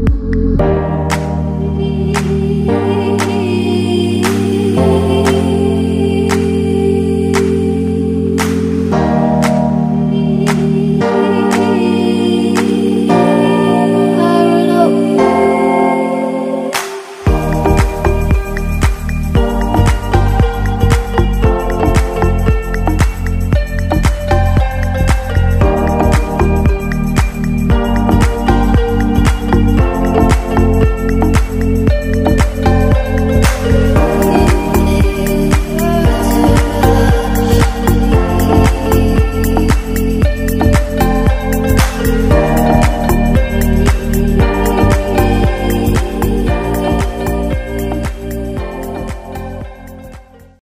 you